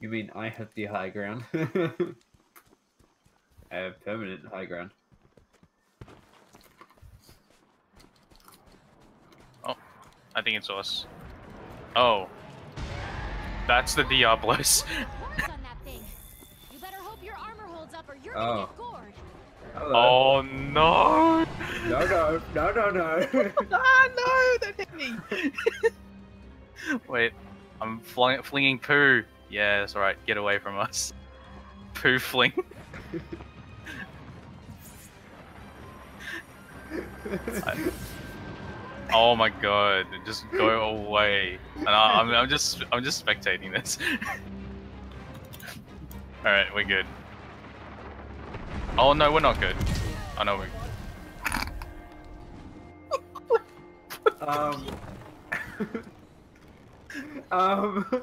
You mean I have the high ground? I have permanent high ground. Oh, I think it's us. Oh. That's the Diablos. What's on that thing? You better hope your armor holds up or you're Oh. gonna get gored. Hello. oh no! No, no, no, no, no. ah no! That hit me! Wait, I'm flying, flinging poo. Yeah, that's alright. Get away from us. Poofling. I- oh my god! Just go away. And I, I'm, I'm just, I'm just spectating this. All right, we're good. Oh no, we're not good. I know we. um. um.